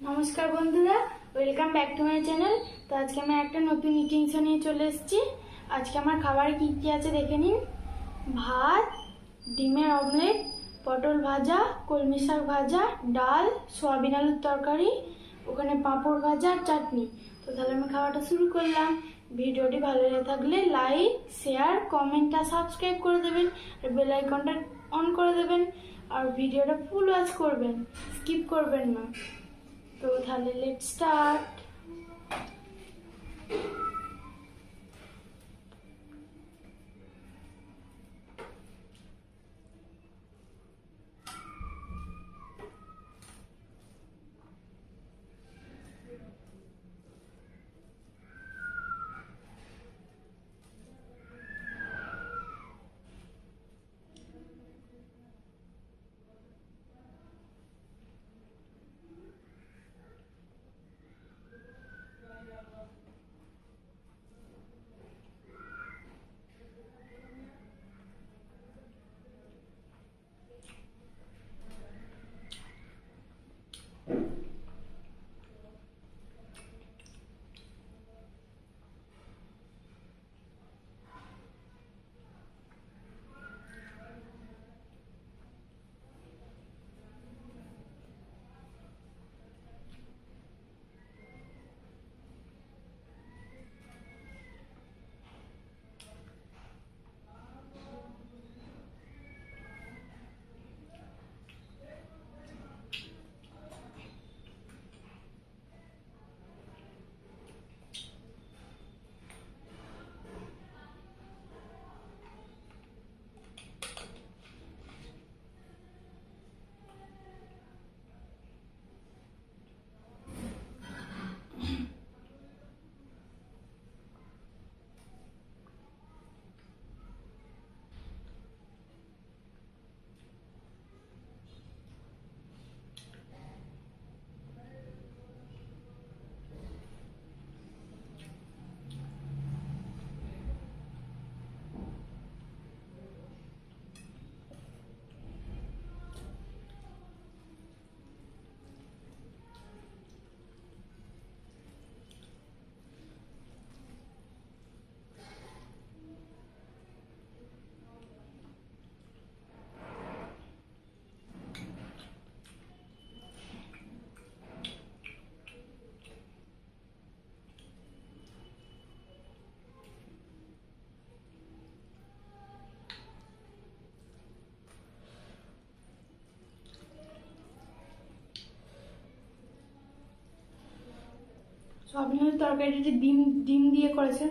নমস্কার বন্ধুরা welcome back to my channel তো আজকে আমি একটা নতুন ইটিং শো নিয়ে চলে এসেছি। আজকে আমার খাবারে কী কী আছে দেখে নিন। ভাত, ডিমের অমলেট পটল ভাজা, কলমি শাক ভাজা, ডাল, সোয়াবিন আলুর তরকারি, ওখানে পাঁপড় ভাজা আর চাটনি। তো তাহলে আমি খাওয়াটা শুরু করলাম। ভিডিওটি ভালো লেগে থাকলে লাইক শেয়ার কমেন্ট আর সাবস্ক্রাইব করে দেবেন। আর বেল আইকনটা অন করে দেবেন। আর ভিডিওটা ফুল ওয়াচ করবেন। স্কিপ করবেন না। তো তাহলে লেট স্টার্ট সয়াবিনের তরকারিটা ডিম ডিম দিয়ে করেছে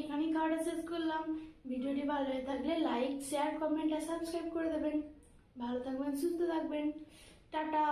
এখানেই খাওয়াটা শেষ করলাম। ভিডিওটি ভালো হয়ে থাকলে লাইক শেয়ার কমেন্ট আর সাবস্ক্রাইব করে দেবেন। ভালো থাকবেন, সুস্থ থাকবেন। টাটা!